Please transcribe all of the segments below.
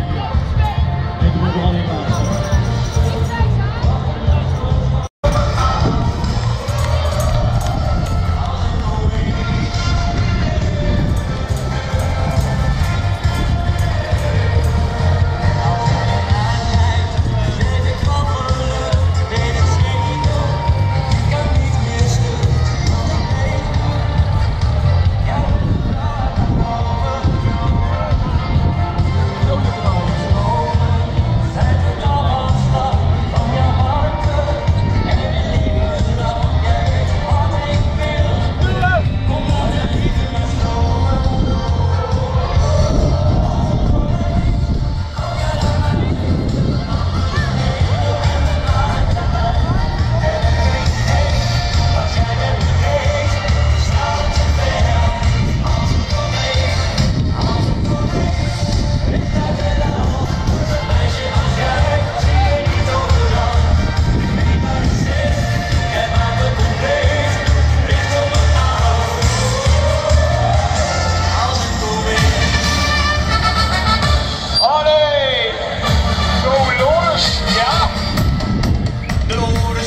Allee!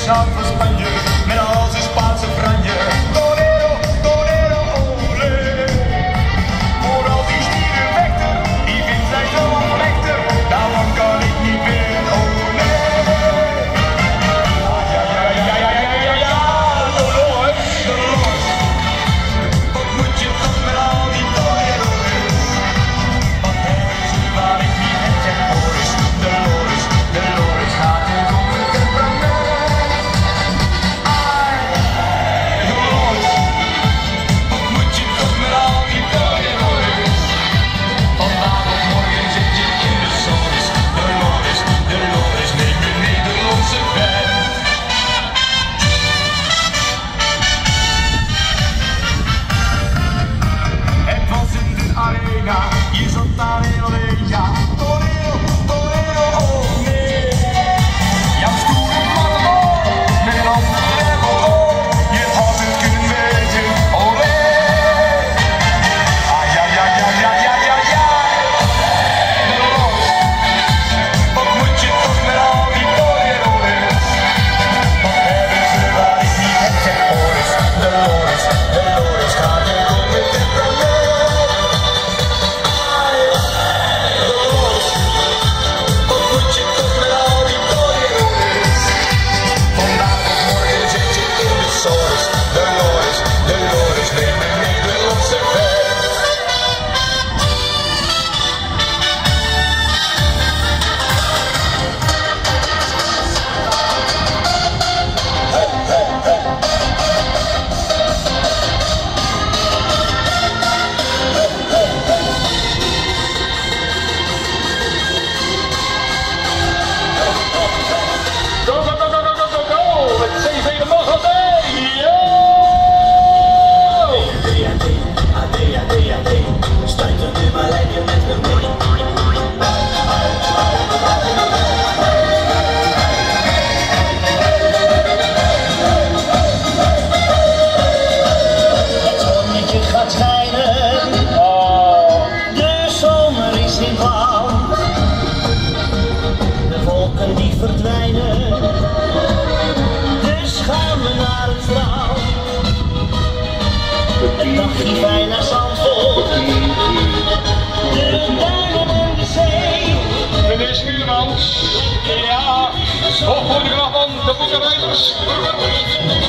上 de Muchas gracias.